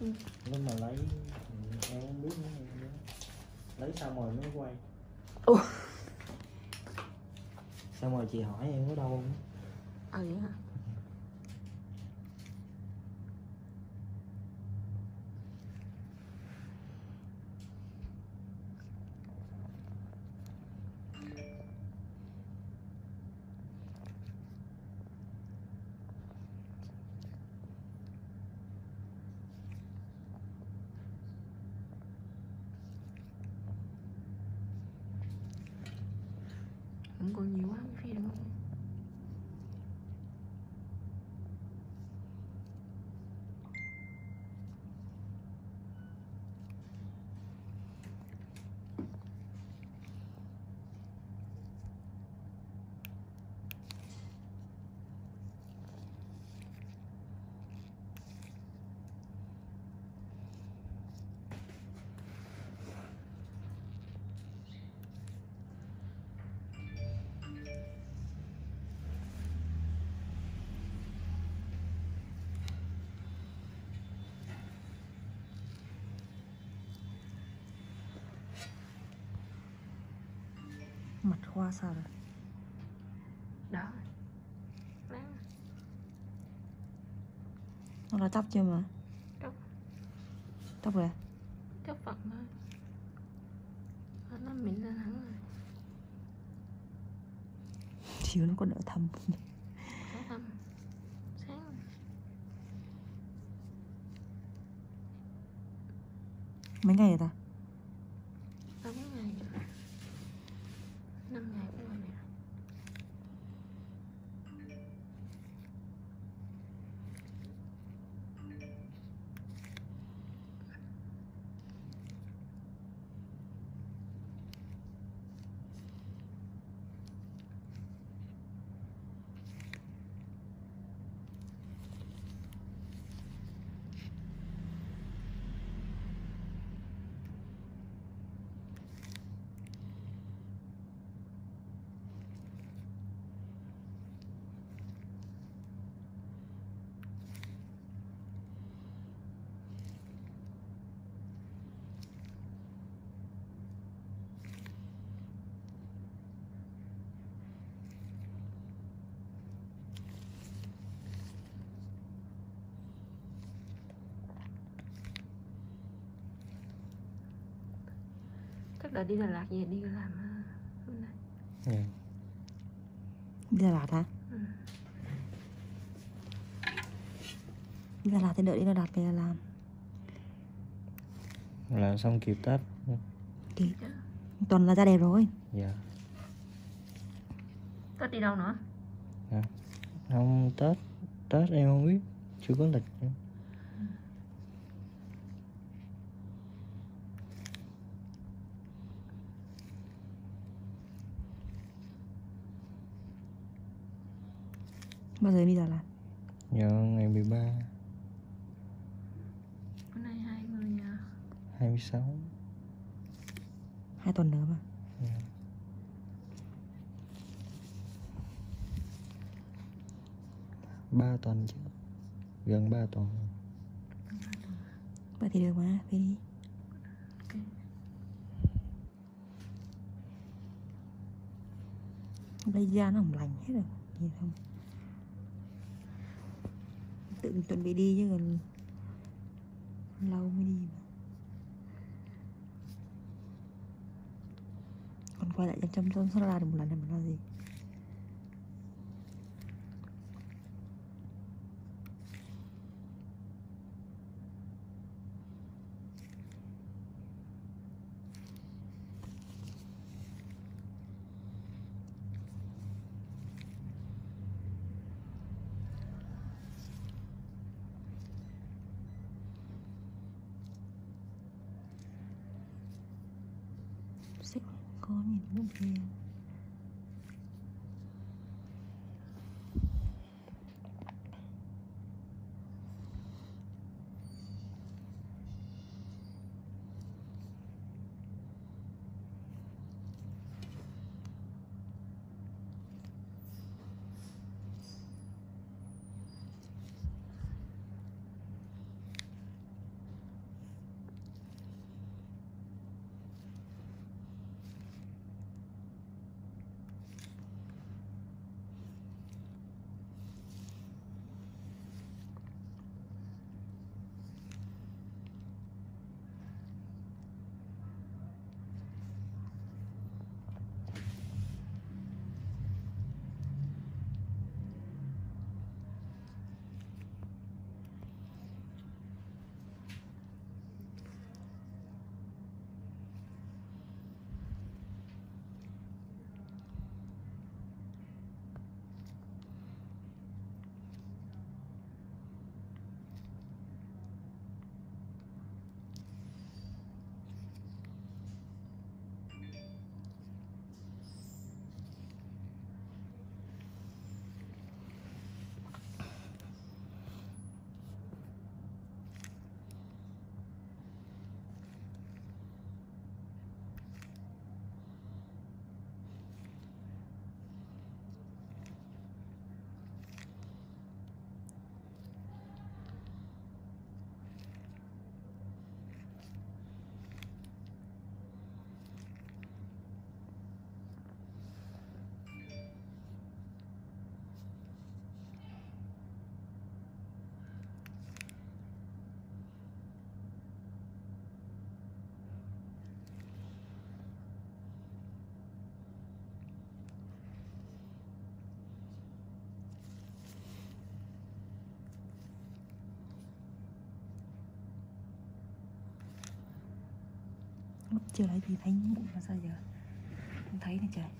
Ừ. nhưng mà lấy em không biết nữa em không lấy xong rồi mới quay Ủa? xong rồi chị hỏi em có đâu nữa. ờ vậy hả 음. 엉건이요. Mặt khoa sao rồi? Đó. Nó là tóc chưa mà? Tóc. tóc rồi chấp phận thôi. Nó mịn lên hẳn rồi. Chiều nó còn đỡ thâm. Sáng mấy ngày rồi ta ba bốn ngày rồi năm ngày cũng rồi nè là đi Đà Lạt về đi làm ờ, hôm nay. Dạ. đi Đà Lạt hả? Ừ. đi Đà Lạt thì đợi đi Đà Lạt về làm. Làm xong kịp tết thì tuần là ra đẹp rồi. Dạ. Tết đi đâu nữa? Không tết tết em không biết. Chưa có lịch nữa. Bao giờ đi Đà Lạt? Dạ ngày 13 hôm nay hai mươi à, 26 hai tuần nữa mà. Dạ. ba tuần chứ gần ba tuần. Vậy thì được mà về đi. Ok. Lấy da nó không lành hết rồi nhìn không tự chuẩn bị đi chứ còn lâu mới đi mà. Còn quay lại chăm chăm sốt ra được một lần này mà lo gì? Xích có nhìn bụng kia chưa lấy thì thấy bụng mà sao giờ? Không thấy này trời.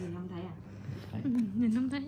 Nhìn không thấy à? Nhìn không thấy.